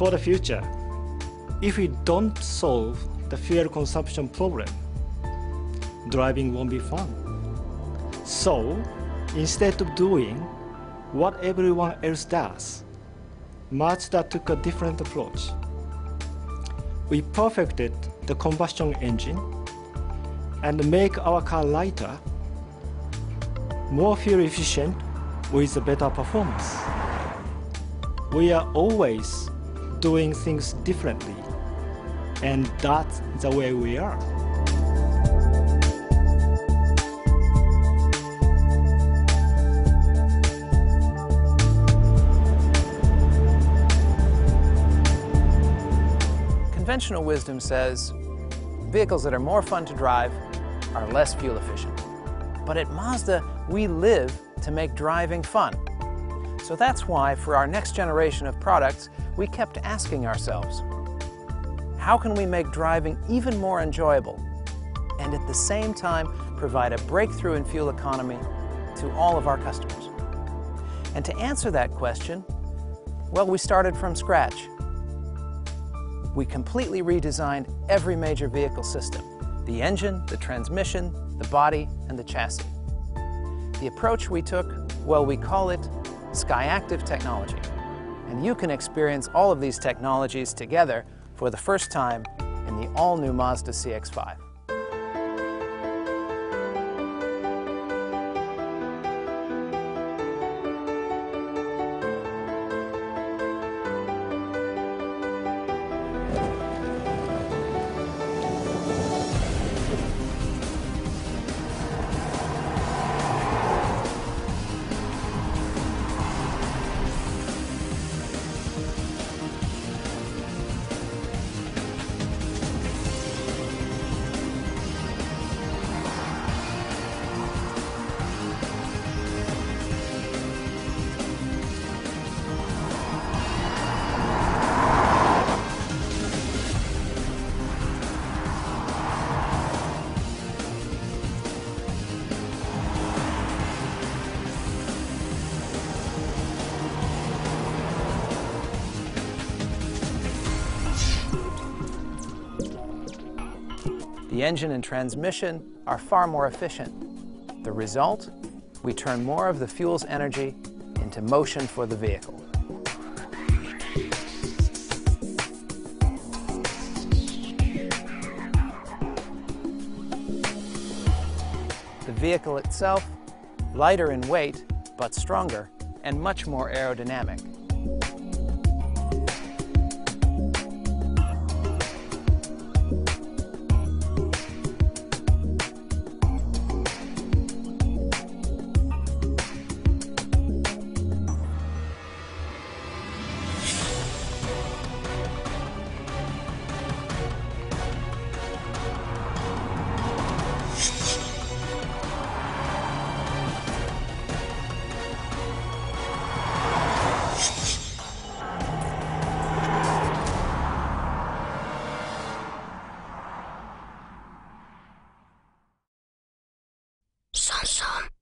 for the future, if we don't solve the fuel consumption problem, driving won't be fun. So, instead of doing what everyone else does, Mazda took a different approach. We perfected the combustion engine and make our car lighter, more fuel efficient with a better performance. We are always doing things differently, and that's the way we are. Conventional wisdom says vehicles that are more fun to drive are less fuel efficient. But at Mazda, we live to make driving fun. So that's why, for our next generation of products, we kept asking ourselves, how can we make driving even more enjoyable and at the same time provide a breakthrough in fuel economy to all of our customers? And to answer that question, well, we started from scratch. We completely redesigned every major vehicle system, the engine, the transmission, the body, and the chassis. The approach we took, well, we call it SkyActiv technology. And you can experience all of these technologies together for the first time in the all-new Mazda CX-5. The engine and transmission are far more efficient. The result? We turn more of the fuel's energy into motion for the vehicle. The vehicle itself, lighter in weight, but stronger and much more aerodynamic. Sansan.